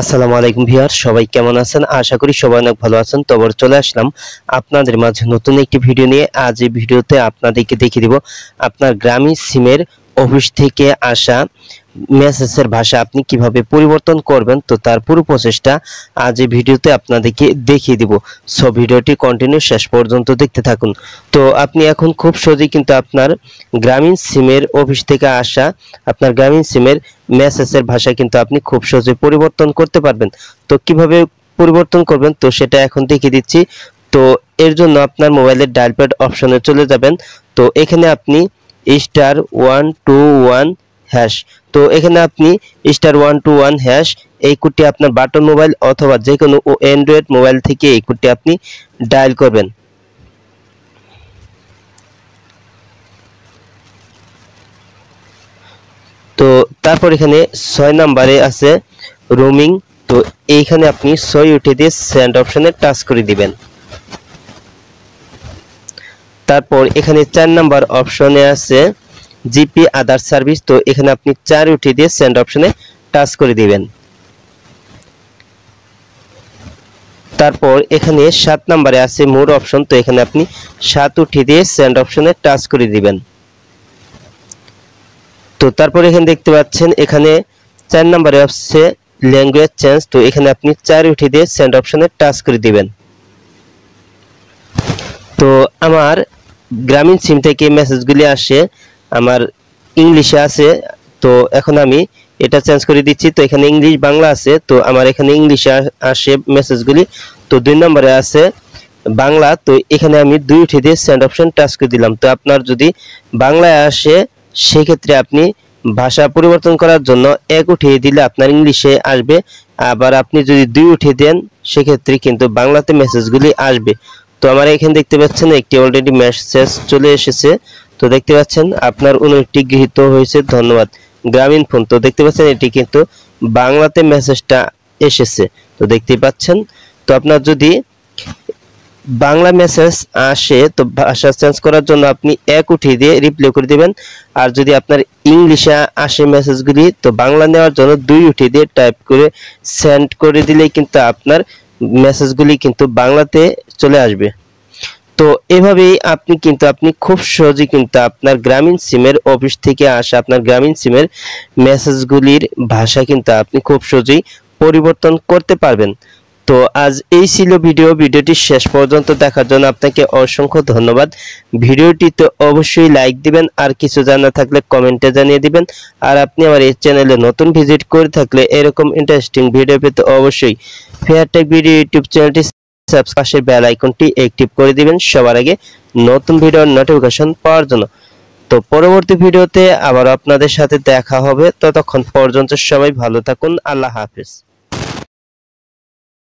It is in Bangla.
আসসালামু আলাইকুম ভিউয়ার সবাই কেমন আছেন? আশা করি সবাই অনেক ভালো আছেন। তো আবার চলে আসলাম আপনাদের মাঝে নতুন একটি ভিডিও নিয়ে। আজ এই ভিডিওতে আপনাদেরকে দেখিয়ে দিব আপনার গ্রামীণ সিমের অফিস থেকে আসা মেসেজের ভাষা আপনি কীভাবে পরিবর্তন করবেন, তো তার পুরো প্রচেষ্টা আজ এই ভিডিওতে আপনাদেরকে দেখিয়ে দিব। সো, ভিডিওটি কন্টিনিউ শেষ পর্যন্ত দেখতে থাকুন। তো, আপনি এখন খুব সহজেই কিন্তু আপনার গ্রামীণ সিমের অফিস থেকে আসা, আপনার গ্রামীণ সিমের মেসেজের ভাষা কিন্তু আপনি খুব সহজে পরিবর্তন করতে পারবেন। তো, কীভাবে পরিবর্তন করবেন, তো সেটা এখন দেখিয়ে দিচ্ছি। তো, এর জন্য আপনার মোবাইলের ডায়াল প্যাড অপশনে চলে যাবেন। তো, এখানে আপনি star one two one hash তো এখানে আপনি star one two one hash এই কোডটি আপনার বাটন মোবাইল অথবা যে কোনো অ্যান্ড্রয়েড মোবাইল থেকে এই কোডটি আপনি ডায়াল করবেন। তো তারপর এখানে ছয় নাম্বারে আছে রোমিং তো এইখানে আপনি ছয় উঠে দিয়ে সেন্ড অপশানে টাচ করে দিবেন। তারপর এখানে চার নাম্বার অপশনে আছে জিপি আদার সার্ভিস তো এখানে আপনি চার উঠে দিয়ে সেন্ড অপশনে টাচ করে দিবেন। তারপর এখানে সাত নাম্বারে আছে মোর অপশন, তো এখানে আপনি সাত উঠে দিয়ে সেন্ড অপশনে টাচ করে দিবেন। তো তারপর এখানে দেখতে পাচ্ছেন, এখানে চার নাম্বারে আছে ল্যাঙ্গুয়েজ চেঞ্জ তো এখানে আপনি চার উঠে দিয়ে সেন্ড অপশনে টাচ করে দিবেন। তো আমার গ্রামীণ সিম থেকে মেসেজগুলি আসে, আমার ইংলিশে আছে, তো এখন আমি এটা চেঞ্জ করে দিচ্ছি। তো এখানে ইংলিশ বাংলা আছে, তো আমার এখানে ইংলিশে আসে মেসেজগুলি তো দুই নম্বরে আছে বাংলা, তো এখানে আমি দুই উঠে দিয়ে সেন্ড অপশন টাচ করে দিলাম। তো আপনার যদি বাংলায় আসে, সেক্ষেত্রে আপনি ভাষা পরিবর্তন করার জন্য এক উঠিয়ে দিলে আপনার ইংলিশে আসবে। আবার আপনি যদি দুই উঠিয়ে দেন, সেক্ষেত্রে কিন্তু বাংলাতে মেসেজগুলি আসবে। তো আমার এখানে দেখতে পাচ্ছেন একটি অলরেডি মেসেজ চলে এসেছে। তো দেখতে পাচ্ছেন আপনার অনুরোধটি গৃহীত হয়েছে, ধন্যবাদ। গ্রামীণ ফোন, তো দেখতে পাচ্ছেন এটি কিন্তু বাংলাতে মেসেজটা এসেছে। তো দেখতে পাচ্ছেন, তো আপনার যদি বাংলা মেসেজ আসে, তো ভাষা চেঞ্জ করার জন্য আপনি এক উঠিয়ে দিয়ে রিপ্লাই করে দিবেন। আর যদি আপনার ইংলিশে আসে মেসেজগুলি তো বাংলা নেওয়ার জন্য দুই উঠিয়ে দিয়ে টাইপ করে সেন্ড করে দিলেই কিন্তু আপনার মেসেজগুলি কিন্তু বাংলাতে চলে আসবে। তো এভাবেই আপনি কিন্তু, আপনি খুব সহজে কিন্তু আপনার গ্রামীণ সিমের অফিস থেকে আসা, আপনার গ্রামীণ সিমের মেসেজগুলির ভাষা কিন্তু আপনি খুব সহজেই পরিবর্তন করতে পারবেন। তো আজ এই ছিল ভিডিও। ভিডিওটি শেষ পর্যন্ত দেখার জন্য আপনাকে অসংখ্য ধন্যবাদ। ভিডিওটিতে অবশ্যই লাইক দিবেন, আর কিছু জানা থাকলে কমেন্টে জানিয়ে দিবেন। আর আপনি আমার এই চ্যানেলে নতুন ভিজিট করে থাকলে এরকম ইন্টারেস্টিং ভিডিও পেতে অবশ্যই ফেয়ারটেক ভিডিও ইউটিউব চ্যানেলটি পাশের বেল আইকনটি অ্যাক্টিভ করে দিবেন সবার আগে নতুন ভিডিওর নোটিফিকেশন পাওয়ার জন্য। তো পরবর্তী ভিডিওতে আবার আপনাদের সাথে দেখা হবে। ততক্ষণ পর্যন্ত সবাই ভালো থাকুন। আল্লাহ হাফিজ।